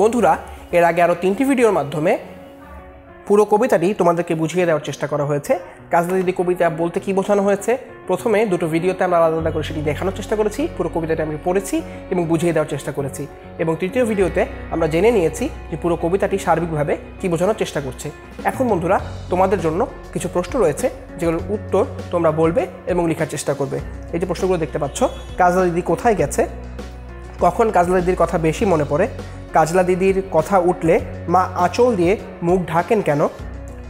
বন্ধুরা, এর আগে আরও তিনটি ভিডিওর মাধ্যমে পুরো কবিতাটি তোমাদেরকে বুঝিয়ে দেওয়ার চেষ্টা করা হয়েছে। কাজলা দিদি কবিতা বলতে কি বোঝানো হয়েছে, প্রথমে দুটো ভিডিওতে আমরা আলাদা আলাদা করে সেটি দেখানোর চেষ্টা করেছি, পুরো কবিতাটি আমি পড়েছি এবং বুঝিয়ে দেওয়ার চেষ্টা করেছি। এবং তৃতীয় ভিডিওতে আমরা জেনে নিয়েছি যে পুরো কবিতাটি সার্বিকভাবে কি বোঝানোর চেষ্টা করছে। এখন বন্ধুরা, তোমাদের জন্য কিছু প্রশ্ন রয়েছে, যেগুলোর উত্তর তোমরা বলবে এবং লেখার চেষ্টা করবে। এই যে প্রশ্নগুলো দেখতে পাচ্ছ কাজলা দিদি কোথায় গেছে, কখন কাজলা দিদির কথা বেশি মনে পড়ে কাজলা দিদির কথা উঠলে মা আঁচল দিয়ে মুখ ঢাকেন কেন?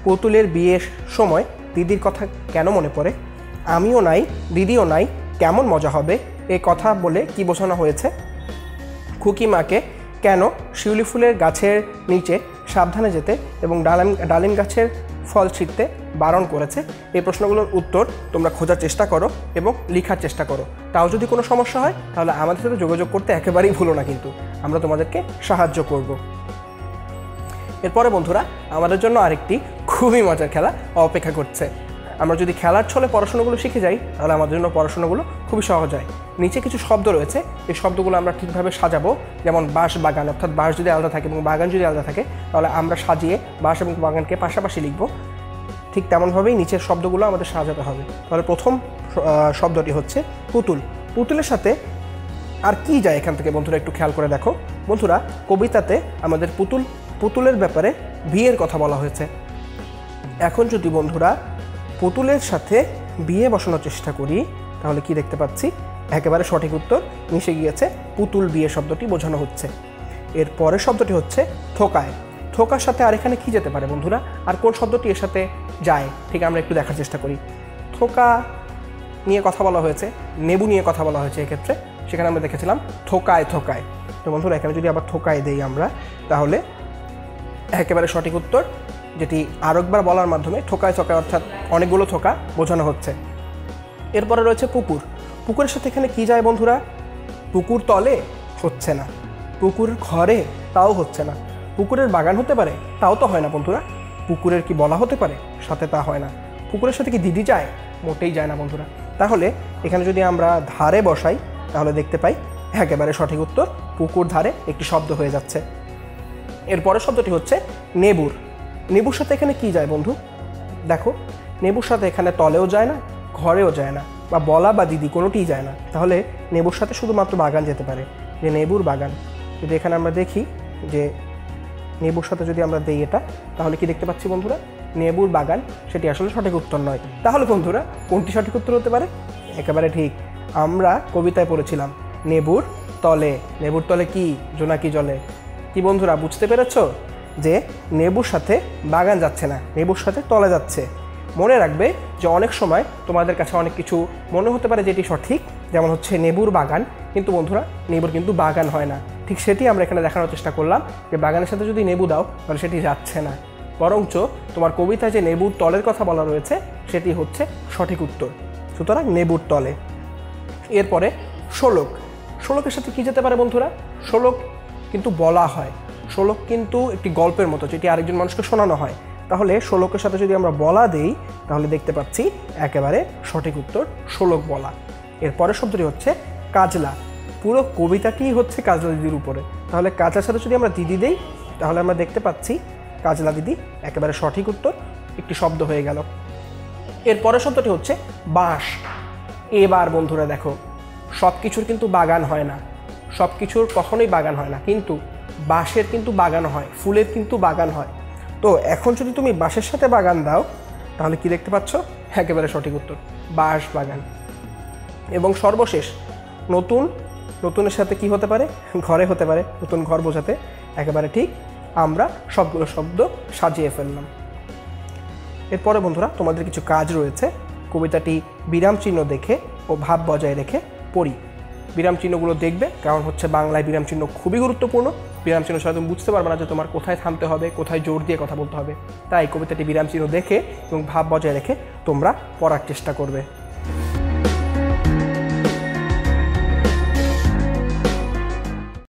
পুতুলের বিয়ের সময় দিদির কথা কেন মনে পড়ে? আমিও নাই, দিদিও নাই, কেমন মজা হবে? এ কথা বলে কি বোঝানো হয়েছে? খুকি মাকে কেন শিউলি ফুলের গাছের নিচে সাবধানে যেতে এবং ডালিম ডালিম গাছের ফল ছিটতে বারণ করেছে। এই প্রশ্নগুলোর উত্তর তোমরা খোঁজার চেষ্টা করো এবং লেখার চেষ্টা করো। তাও যদি কোনো সমস্যা হয়, তাহলে আমাদের সাথে যোগাযোগ করতে একেবারেই ভুলো না কিন্তু। আমরা তোমাদেরকে সাহায্য করব। এরপরে বন্ধুরা, আমাদের জন্য আরেকটি খুবই মজার খেলা অপেক্ষা করছে। আমরা যদি খেলার ছলে পড়াশোনাগুলো শিখে যাই, তাহলে আমাদের জন্য পড়াশোনাগুলো খুবই সহজ হয়। নিচে কিছু শব্দ রয়েছে, এই শব্দগুলো আমরা ঠিকভাবে সাজাবো? যেমন বাঁশ বাগান, অর্থাৎ বাঁশ যদি আলাদা থাকে এবং বাগান যদি আলাদা থাকে, তাহলে আমরা সাজিয়ে বাঁশ এবং বাগানকে পাশাপাশি লিখব। ঠিক তেমনভাবেই নিচের শব্দগুলো আমাদের সাজাতে হবে। তাহলে প্রথম শব্দটি হচ্ছে পুতুল। পুতুলের সাথে আর কি যায় এখান থেকে বন্ধুরা একটু খেয়াল করে দেখো। বন্ধুরা, কবিতাতে আমাদের পুতুল, পুতুলের ব্যাপারে বিয়ের কথা বলা হয়েছে। এখন যদি বন্ধুরা পুতুলের সাথে বিয়ে বসানোর চেষ্টা করি, তাহলে কি দেখতে পাচ্ছি? একেবারে সঠিক উত্তর, মিশে গিয়েছে, পুতুল বিয়ে শব্দটি বোঝানো হচ্ছে। এর পরের শব্দটি হচ্ছে থোকায়। থোকার সাথে আর এখানে কি যেতে পারে বন্ধুরা? আর কোন শব্দটি এর সাথে যায়? ঠিক আমরা একটু দেখার চেষ্টা করি। থোকা নিয়ে কথা বলা হয়েছে, নেবু নিয়ে কথা বলা হয়েছে এক্ষেত্রে। সেখানে আমরা দেখেছিলাম থোকায় থোকায়। তো বন্ধুরা, এখানে যদি আবার থোকায় দেই আমরা, তাহলে একেবারে সঠিক উত্তর যেটি আরেকবার বলার মাধ্যমে ঠোকায় থোকায় অর্থাৎ অনেকগুলো থোকা বোঝানো হচ্ছে। এরপরে রয়েছে পুকুর। পুকুরের সাথে এখানে কি যায় বন্ধুরা? পুকুর তলে হচ্ছে না। পুকুর ঘরে তাও হচ্ছে না। পুকুরের বাগান হতে পারে, তাও তো হয় না বন্ধুরা। পুকুরের কি বলা হতে পারে, সাথে তা হয় না। পুকুরের সাথে কি দিদি যায়, মোটেই যায় না বন্ধুরা। তাহলে এখানে যদি আমরা ধারে বসাই, তাহলে দেখতে পাই একেবারে সঠিক উত্তর, পুকুর ধারে একটি শব্দ হয়ে যাচ্ছে। এরপরের শব্দটি হচ্ছে নেবুর। নেবুর সাথে এখানে কি যায় বন্ধু? দেখো, নেবুর সাথে এখানে তলেও যায় না, ঘরেও যায় না, বা বলা বা দিদি কোনোটিই যায় না। তাহলে নেবুর সাথে শুধুমাত্র বাগান যেতে পারে, যে নেবুর বাগান। যদি এখানে আমরা দেখি যে নেবুর সাথে যদি আমরা দেই এটা, তাহলে কি দেখতে পাচ্ছি বন্ধুরা? নেবুর বাগান, সেটি আসলে সঠিক উত্তর নয়। তাহলে বন্ধুরা, কোনটি সঠিক উত্তর হতে পারে? একেবারে ঠিক। আমরা কবিতায় পড়েছিলাম, নেবুর তলে। নেবুর তলে কি? জোনাকি জলে। কি বন্ধুরা, বুঝতে পেরেছ? যে নেবুর সাথে বাগান যাচ্ছে না, নেবুর সাথে তলা যাচ্ছে। মনে রাখবে যে অনেক সময় তোমাদের কাছে অনেক কিছু মনে হতে পারে যেটি সঠিক, যেমন হচ্ছে নেবুর বাগান। কিন্তু বন্ধুরা, নেবুর কিন্তু বাগান হয় না। ঠিক সেটি আমরা এখানে দেখানোর চেষ্টা করলাম যে বাগানের সাথে যদি নেবু দাও, তাহলে সেটি যাচ্ছে না। বরঞ্চ তোমার কবিতায় যে নেবুর তলের কথা বলা রয়েছে, সেটি হচ্ছে সঠিক উত্তর। সুতরাং নেবুর তলে। এরপরে শোলক। শোলকের সাথে কি যেতে পারে বন্ধুরা? শোলক কিন্তু বলা হয়। শোলক কিন্তু একটি গল্পের মতো, যেটি আরেকজন মানুষকে শোনানো হয়। তাহলে শোলকের সাথে যদি আমরা বলা দেই, তাহলে দেখতে পাচ্ছি একেবারে সঠিক উত্তর, শোলক বলা। এর পরের শব্দটি হচ্ছে কাজলা। পুরো কবিতাটি হচ্ছে কাজলা দিদির উপরে। তাহলে কাজলার সাথে যদি আমরা দিদি দেই, তাহলে আমরা দেখতে পাচ্ছি কাজলা দিদি একেবারে সঠিক উত্তর, একটি শব্দ হয়ে গেল। এর পরের শব্দটি হচ্ছে বাঁশ। এবার বন্ধুরা দেখো সব কিছুর কিন্তু বাগান হয় না। সব কিছুর কখনোই বাগান হয় না। কিন্তু বাঁশের কিন্তু বাগান হয়, ফুলের কিন্তু বাগান হয়। তো এখন যদি তুমি বাঁশের সাথে বাগান দাও, তাহলে কি দেখতে পাচ্ছ? একেবারে সঠিক উত্তর, বাঁশ বাগান। এবং সর্বশেষ, নতুন, নতুনের সাথে কি হতে পারে? ঘরে হতে পারে, নতুন ঘর বোঝাতে। একেবারে ঠিক আমরা সবগুলো শব্দ সাজিয়ে ফেললাম। এরপরে বন্ধুরা, তোমাদের কিছু কাজ রয়েছে। কবিতাটি বিরাম চিহ্ন দেখে ও ভাব বজায় রেখে পড়ি। বিরাম চিহ্নগুলো দেখবে, কারণ হচ্ছে বাংলায় বিরাম চিহ্ন খুবই গুরুত্বপূর্ণ। বিরাম চিহ্ন ছাড়া তুমি বুঝতে পারবে না যে তোমার কোথায় থামতে হবে, কোথায় জোর দিয়ে কথা বলতে হবে। তাই কবিতাটি বিরাম চিহ্ন দেখে এবং ভাব বজায় রেখে তোমরা পড়ার চেষ্টা করবে।